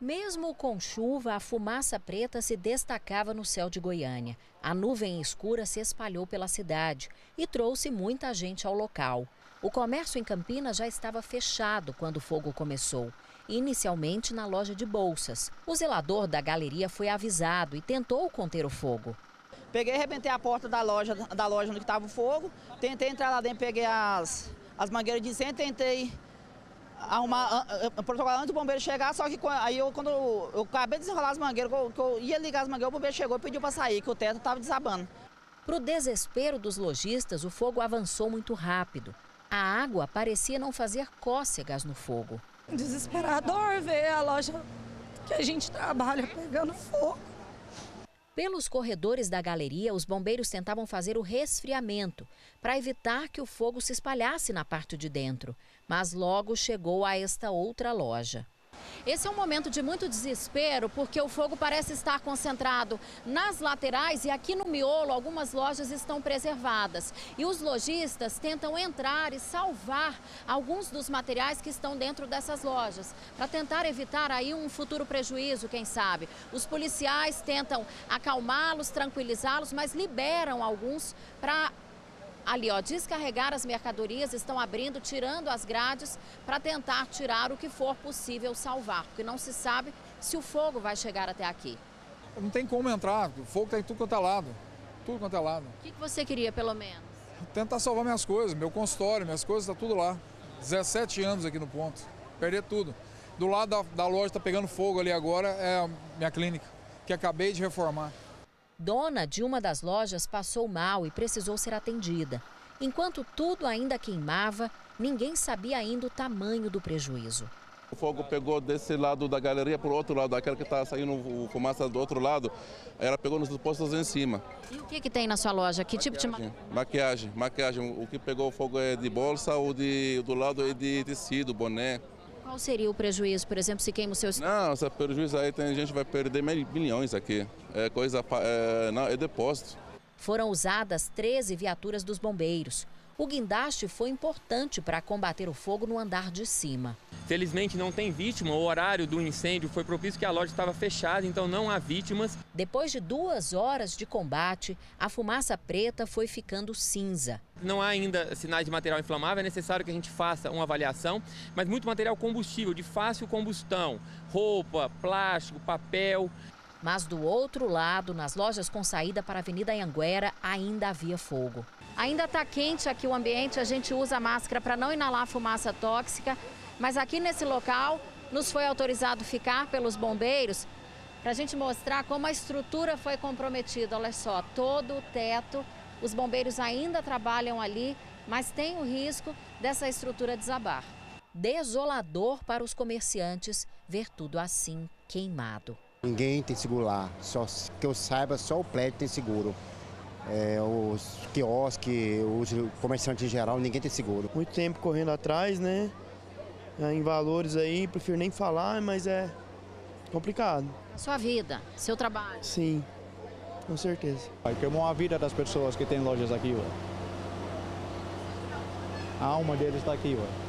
Mesmo com chuva, a fumaça preta se destacava no céu de Goiânia. A nuvem escura se espalhou pela cidade e trouxe muita gente ao local. O comércio em Campinas já estava fechado quando o fogo começou, inicialmente na loja de bolsas. O zelador da galeria foi avisado e tentou conter o fogo. Peguei e arrebentei a porta da loja, da loja onde estava o fogo, tentei entrar lá dentro, peguei as, as mangueiras de incêndio, tentei arrumar, protocolar antes do bombeiro chegar, só que aí eu, quando eu, eu acabei de desenrolar as mangueiras, que eu, ia ligar as mangueiras, o bombeiro chegou e pediu para sair, que o teto estava desabando. Para o desespero dos lojistas, o fogo avançou muito rápido. A água parecia não fazer cócegas no fogo. Desesperador ver a loja que a gente trabalha pegando fogo. Pelos corredores da galeria, os bombeiros tentavam fazer o resfriamento para evitar que o fogo se espalhasse na parte de dentro. Mas logo chegou a esta outra loja. Esse é um momento de muito desespero, porque o fogo parece estar concentrado nas laterais e aqui no miolo algumas lojas estão preservadas. E os lojistas tentam entrar e salvar alguns dos materiais que estão dentro dessas lojas, para tentar evitar aí um futuro prejuízo, quem sabe. Os policiais tentam acalmá-los, tranquilizá-los, mas liberam alguns para ali, ó, descarregar as mercadorias, estão abrindo, tirando as grades para tentar tirar o que for possível salvar, porque não se sabe se o fogo vai chegar até aqui. Não tem como entrar, o fogo está em tudo quanto é lado, tudo quanto é lado. O que, que você queria, pelo menos? Tentar salvar minhas coisas, meu consultório, minhas coisas, está tudo lá. 17 anos aqui no ponto, perder tudo. Do lado da, da loja está pegando fogo ali agora, é a minha clínica, que acabei de reformar. Dona de uma das lojas passou mal e precisou ser atendida. Enquanto tudo ainda queimava, ninguém sabia ainda o tamanho do prejuízo. O fogo pegou desse lado da galeria para o outro lado, aquela que está saindo fumaça do outro lado, ela pegou nos postos em cima. E o que, que tem na sua loja? Que maquiagem, tipo de maquiagem? Maquiagem. O que pegou o fogo é de bolsa, o de, do lado é de tecido, boné. Qual seria o prejuízo, por exemplo, se queima o seu Não, esse prejuízo aí tem gente vai perder milhões aqui. É coisa, é, não, é depósito. Foram usadas 13 viaturas dos bombeiros. O guindaste foi importante para combater o fogo no andar de cima. Felizmente não tem vítima, o horário do incêndio foi propício que a loja estava fechada, então não há vítimas. Depois de duas horas de combate, a fumaça preta foi ficando cinza. Não há ainda sinais de material inflamável, é necessário que a gente faça uma avaliação, mas muito material combustível, de fácil combustão, roupa, plástico, papel. Mas do outro lado, nas lojas com saída para a Avenida Anguera, ainda havia fogo. Ainda está quente aqui o ambiente, a gente usa máscara para não inalar fumaça tóxica, mas aqui nesse local nos foi autorizado ficar pelos bombeiros para a gente mostrar como a estrutura foi comprometida. Olha só, todo o teto, os bombeiros ainda trabalham ali, mas tem o risco dessa estrutura desabar. Desolador para os comerciantes ver tudo assim queimado. Ninguém tem seguro lá, só que eu saiba, só o prédio tem seguro. É, os quiosques, os comerciantes em geral, ninguém tem seguro. Muito tempo correndo atrás, né? É, em valores aí, prefiro nem falar, mas é complicado. Sua vida, seu trabalho. Sim, com certeza. Queimou a vida das pessoas que têm lojas aqui, ué. A alma deles está aqui, ué.